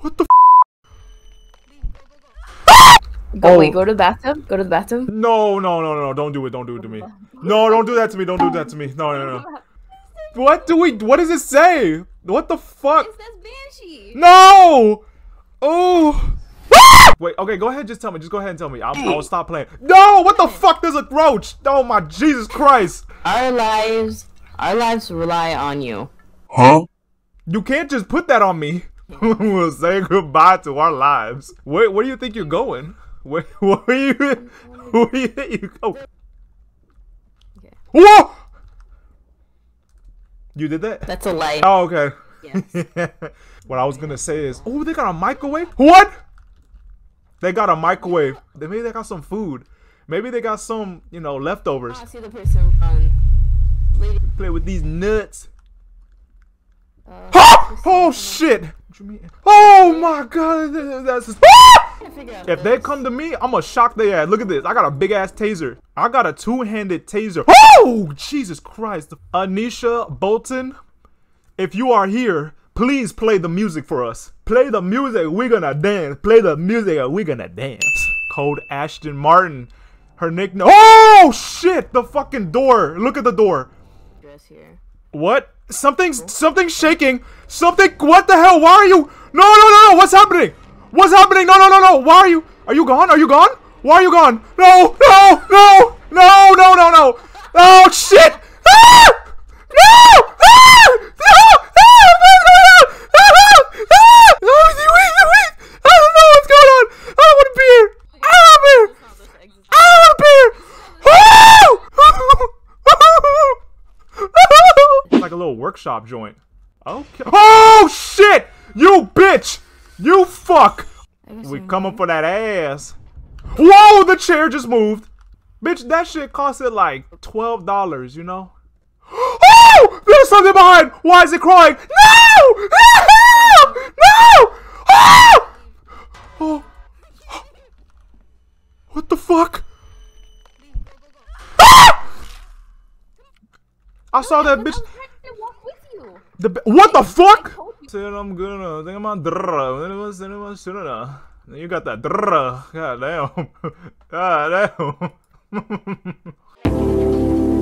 What the? Go Oh. wait, go to the bathroom. Go to the bathroom. No, no, no, no, no! Don't do it! Don't do it to me! No, don't do that to me! Don't do that to me! No, no, no! What do we? What does it say? What the fuck? It says Banshee. No! Oh! Wait, okay, go ahead. Just tell me. Just go ahead and tell me. I'll, I'll stop playing. No! What the fuck? There's a roach! Oh my Jesus Christ! Our lives, our lives rely on you. Huh? You can't just put that on me. we'll say goodbye to our lives. Where, where do you think you're going? Where, where are you? Where do you think you go? Okay. Whoa! You did that? That's a lie. Oh, okay. Yes. what I was gonna say is, oh, they got a microwave. What? They got a microwave. They maybe they got some food. Maybe they got some, you know, leftovers. I see the person run. Lady, Play with these nuts. uh, Ah! Oh shit! What you mean? Oh my god! That's Ah! trying to figure out If they come to me, I'ma shock their ass. Look at this. I got a big ass taser. I got a two-handed taser. Oh Jesus Christ! Anisha Bolton, if you are here, please play the music for us. Play the music. We're gonna dance. Play the music. and We're gonna dance. Code Ashton Martin. Her nickname. Oh shit! The fucking door. Look at the door. dress here. What? Something's something's shaking. Something. What the hell? Why are you? No, no, no, no. What's happening? What's happening? No, no, no, no. Why are you? Are you gone? Are you gone? Why are you gone? No, no, no, no, no, no, no. Oh shit! Ah! No! Ah! No! Ah! What's going on? Ah! Ah! Oh, wait, wait, wait. I don't know what's going on. I want a beer. I want a beer. I want a beer. It's like a little workshop joint. Okay. Oh shit! You bitch! You fuck! We coming for that ass. Whoa! The chair just moved. Bitch, that shit costed like twelve dollars. You know. Oh! There's something behind. Why is it crying? No! No! No! Oh! Oh! What the fuck? Ah! I saw that bitch. I'm trying to walk with you. The what the fuck? I'm gonna think. You got that. God damn. God damn.